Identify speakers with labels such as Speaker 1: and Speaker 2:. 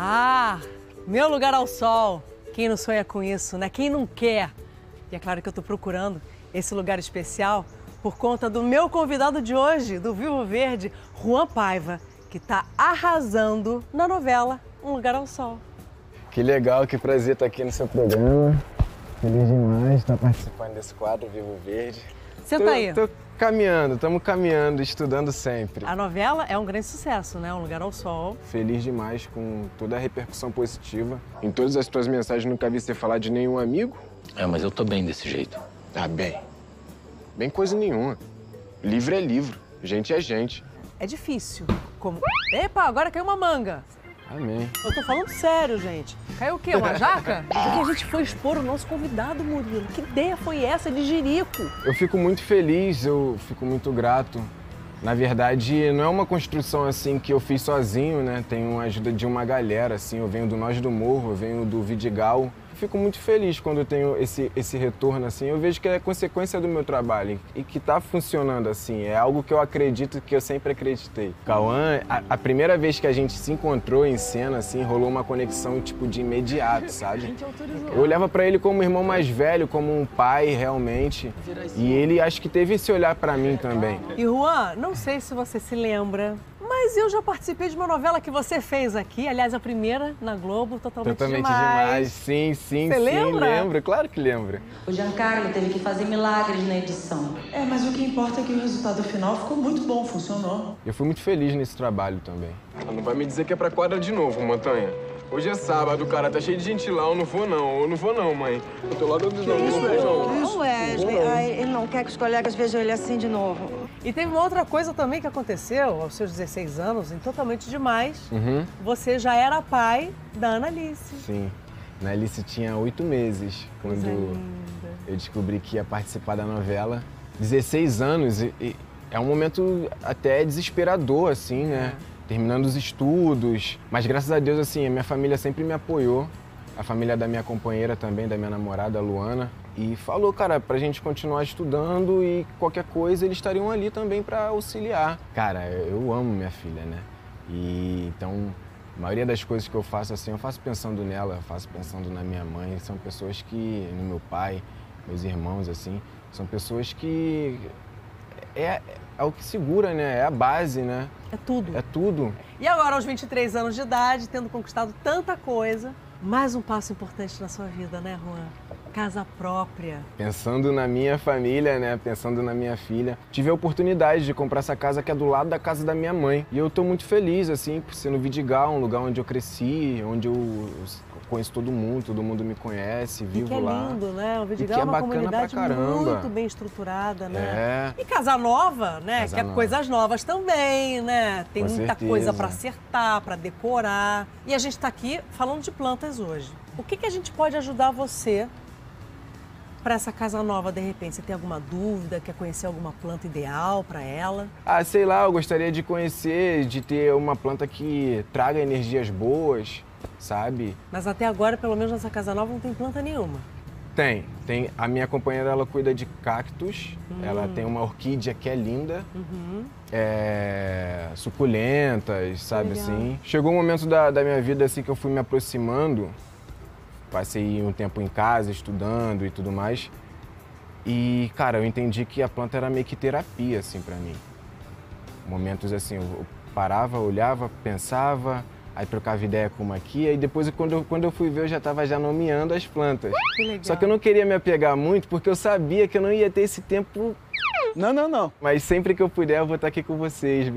Speaker 1: Ah, meu lugar ao sol. Quem não sonha com isso, né? Quem não quer? E é claro que eu tô procurando esse lugar especial por conta do meu convidado de hoje, do Vivo Verde, Juan Paiva, que tá arrasando na novela Um Lugar ao Sol.
Speaker 2: Que legal, que prazer estar aqui no seu programa. Feliz demais estar participando desse quadro Vivo Verde.
Speaker 1: Senta
Speaker 2: tô,
Speaker 1: aí.
Speaker 2: Tô caminhando, estamos caminhando, estudando sempre.
Speaker 1: A novela é um grande sucesso, né? Um Lugar ao Sol.
Speaker 2: Feliz demais com toda a repercussão positiva. Em todas as tuas mensagens nunca vi você falar de nenhum amigo.
Speaker 3: É, mas eu tô bem desse jeito.
Speaker 2: Tá bem. Bem coisa nenhuma. Livro é livro, gente é gente.
Speaker 1: É difícil. Como. Epa, agora caiu uma manga.
Speaker 2: Amém.
Speaker 1: Eu tô falando sério, gente. Caiu o quê? Uma jaca? Porque a gente foi expor o nosso convidado, Murilo. Que ideia foi essa de jirico?
Speaker 2: Eu fico muito feliz, eu fico muito grato. Na verdade, não é uma construção assim que eu fiz sozinho, né? Tem uma ajuda de uma galera, assim. Eu venho do Nós do Morro, eu venho do Vidigal. Fico muito feliz quando eu tenho esse, esse retorno, assim. Eu vejo que é consequência do meu trabalho e que tá funcionando, assim. É algo que eu acredito, que eu sempre acreditei. Cauã, a, a primeira vez que a gente se encontrou em cena, assim, rolou uma conexão, tipo, de imediato, sabe? Eu olhava pra ele como um irmão mais velho, como um pai, realmente. E ele acho que teve esse olhar pra mim também.
Speaker 1: E Juan, não sei se você se lembra, mas eu já participei de uma novela que você fez aqui, aliás, a primeira na Globo, totalmente,
Speaker 2: Totalmente
Speaker 1: demais.
Speaker 2: demais. Sim, sim,
Speaker 1: Você
Speaker 2: sim.
Speaker 1: lembra?
Speaker 2: Lembro, claro que lembro.
Speaker 4: O Giancarlo teve que fazer milagres na edição.
Speaker 5: É, mas o que importa é que o resultado final ficou muito bom, funcionou.
Speaker 2: Eu fui muito feliz nesse trabalho também. Não vai me dizer que é pra quadra de novo, Montanha. Hoje é sábado, cara, tá cheio de gente lá, eu não vou não, eu não vou não, mãe. Eu tô lá do não, isso não.
Speaker 6: Não, Wesley. Ai, ele não quer que os colegas vejam ele assim de novo.
Speaker 1: E teve uma outra coisa também que aconteceu aos seus 16 anos, em Totalmente Demais.
Speaker 2: Uhum,
Speaker 1: Você já era pai da Ana Alice.
Speaker 2: sim. Na Alice tinha oito meses quando
Speaker 1: linda.
Speaker 2: eu descobri que ia participar da novela. 16 anos e, e é um momento até desesperador, assim, né? Terminando os estudos. Mas graças a Deus, assim, a minha família sempre me apoiou. A família da minha companheira também, da minha namorada, Luana. E falou, cara, pra gente continuar estudando e qualquer coisa eles estariam ali também pra auxiliar. Cara, eu eu amo minha filha, né? E então, a maioria das coisas que eu faço assim, eu faço pensando nela, eu faço pensando na minha mãe. São pessoas que, no meu pai, meus irmãos, assim, são pessoas que é, é o que segura, né? É a base, né?
Speaker 1: É tudo.
Speaker 2: É tudo.
Speaker 1: E agora, aos 23 anos de idade, tendo conquistado tanta coisa, mais um passo importante na sua vida, né, Juan? Casa própria.
Speaker 2: Pensando na minha família, né? Pensando na minha filha. Tive a oportunidade de comprar essa casa que é do lado da casa da minha mãe. E eu tô muito feliz, assim, por ser no Vidigal, um lugar onde eu cresci, onde eu conheço todo mundo, todo mundo me conhece,
Speaker 1: E
Speaker 2: vivo
Speaker 1: que é
Speaker 2: lá.
Speaker 1: lindo, né? O Vidigal
Speaker 2: que
Speaker 1: é
Speaker 2: é
Speaker 1: uma comunidade muito bem estruturada, né?
Speaker 2: É.
Speaker 1: E Casa Nova, né?
Speaker 2: Casa
Speaker 1: que é
Speaker 2: Nova.
Speaker 1: coisas novas também, né? Tem
Speaker 2: Com
Speaker 1: muita
Speaker 2: certeza.
Speaker 1: coisa para acertar, para decorar. E a gente está aqui falando de plantas hoje. O que, que a gente pode ajudar você para essa casa nova, de repente? Você tem alguma dúvida? Quer conhecer alguma planta ideal para ela?
Speaker 2: Ah, sei lá, eu gostaria de conhecer, de ter uma planta que traga energias boas, sabe?
Speaker 1: Mas até agora, pelo menos nessa casa nova, não tem planta nenhuma.
Speaker 2: Tem, tem. A minha companheira, ela cuida de cactos.
Speaker 1: Hum.
Speaker 2: Ela tem uma orquídea que é linda.
Speaker 1: Uhum.
Speaker 2: é, suculentas, sabe
Speaker 1: Legal.
Speaker 2: assim. Chegou um momento da, da minha vida assim que eu fui me aproximando. Passei um tempo em casa estudando e tudo mais. E, cara, eu entendi que a planta era meio que terapia assim para mim. Momentos assim, eu parava, olhava, pensava, aí trocava ideia com uma aqui, aí depois quando eu, quando eu fui ver eu já estava já nomeando as plantas.
Speaker 1: Que legal.
Speaker 2: Só que eu não queria me apegar muito porque eu sabia que eu não ia ter esse tempo
Speaker 7: Não, não, não.
Speaker 2: mas sempre que eu puder, eu vou estar aqui com vocês, beleza?